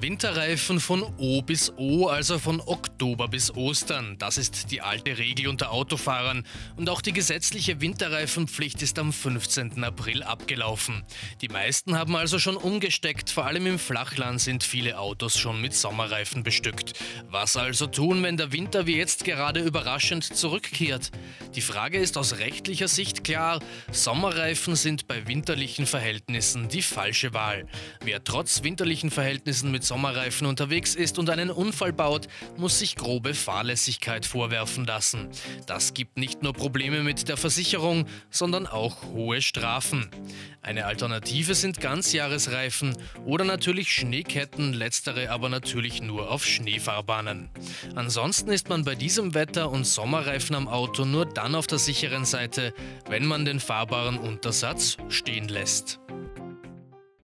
Winterreifen von O bis O, also von Oktober bis Ostern. Das ist die alte Regel unter Autofahrern. Und auch die gesetzliche Winterreifenpflicht ist am 15. April abgelaufen. Die meisten haben also schon umgesteckt. Vor allem im Flachland sind viele Autos schon mit Sommerreifen bestückt. Was also tun, wenn der Winter wie jetzt gerade überraschend zurückkehrt? Die Frage ist aus rechtlicher Sicht klar. Sommerreifen sind bei winterlichen Verhältnissen die falsche Wahl. Wer trotz winterlichen Verhältnissen mit Sommerreifen unterwegs ist und einen Unfall baut, muss sich grobe Fahrlässigkeit vorwerfen lassen. Das gibt nicht nur Probleme mit der Versicherung, sondern auch hohe Strafen. Eine Alternative sind Ganzjahresreifen oder natürlich Schneeketten, letztere aber natürlich nur auf Schneefahrbahnen. Ansonsten ist man bei diesem Wetter und Sommerreifen am Auto nur dann auf der sicheren Seite, wenn man den fahrbaren Untersatz stehen lässt.